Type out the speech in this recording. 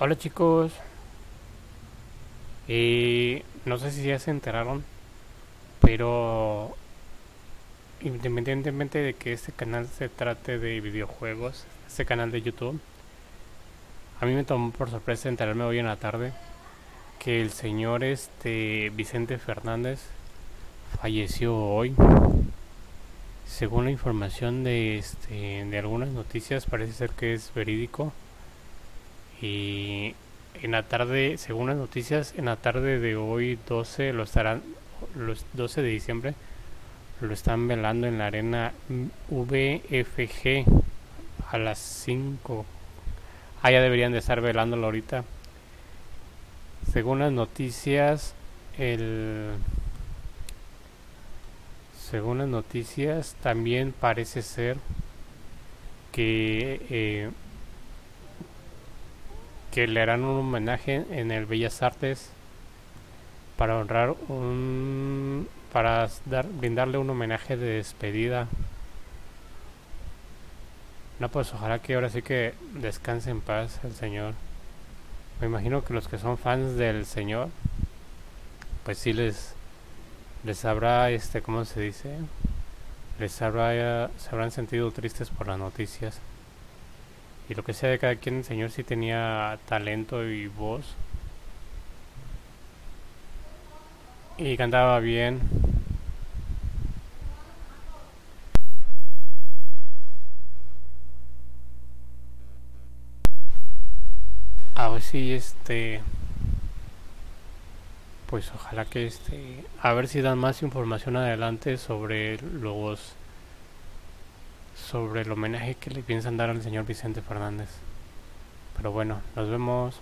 Hola chicos, Eh, no sé si ya se enteraron, pero independientemente de que este canal se trate de videojuegos, este canal de YouTube, a mí me tomó por sorpresa enterarme hoy en la tarde que el señor este Vicente Fernández falleció hoy. Según la información de este de algunas noticias parece ser que es verídico y en la tarde, según las noticias, en la tarde de hoy 12 lo estarán los 12 de diciembre lo están velando en la arena VFG a las 5. Ah, ya deberían de estar velándolo ahorita. Según las noticias, el según las noticias también parece ser que eh, que le harán un homenaje en el Bellas Artes para honrar un para dar brindarle un homenaje de despedida. No pues ojalá que ahora sí que descanse en paz el señor. Me imagino que los que son fans del señor pues sí les les habrá este cómo se dice les habrá se habrán sentido tristes por las noticias. Y lo que sea de cada quien, el señor sí tenía talento y voz. Y cantaba bien. A ver si este... Pues ojalá que este... A ver si dan más información adelante sobre los sobre el homenaje que le piensan dar al señor Vicente Fernández. Pero bueno, nos vemos.